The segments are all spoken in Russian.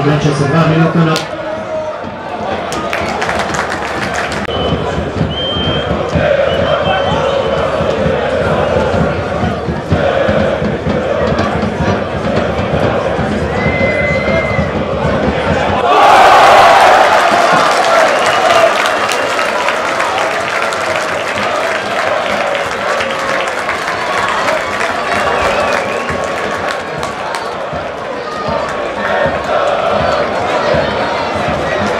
Francia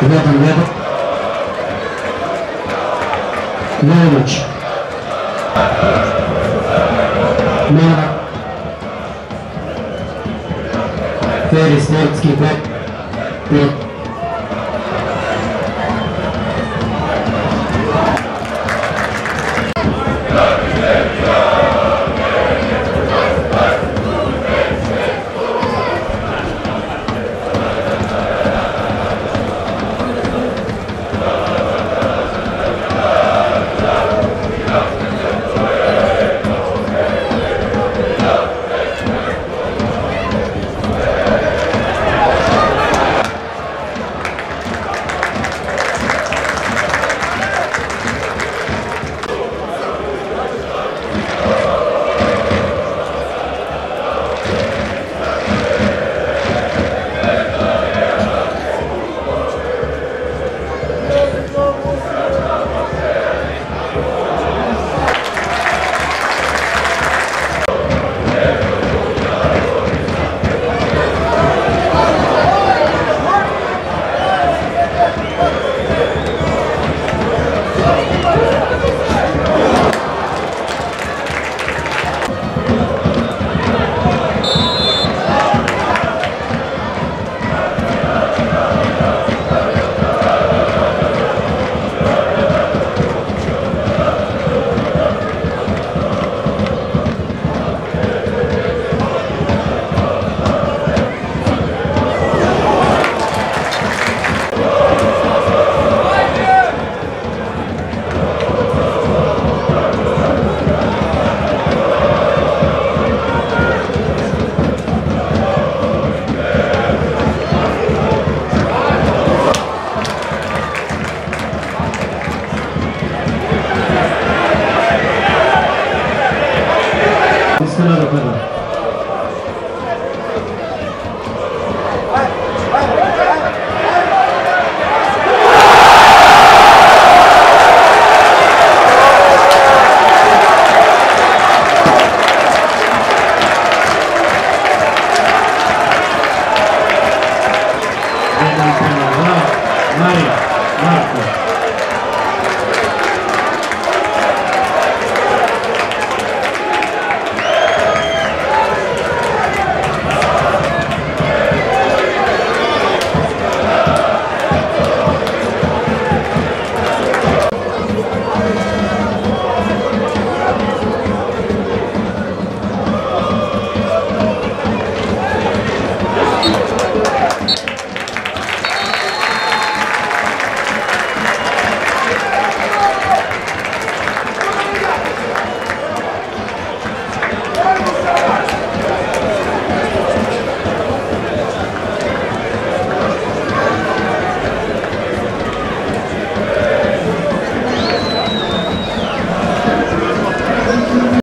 в этом году. Нович. Мара. Перес Нордский клуб. Петр. 力がまだ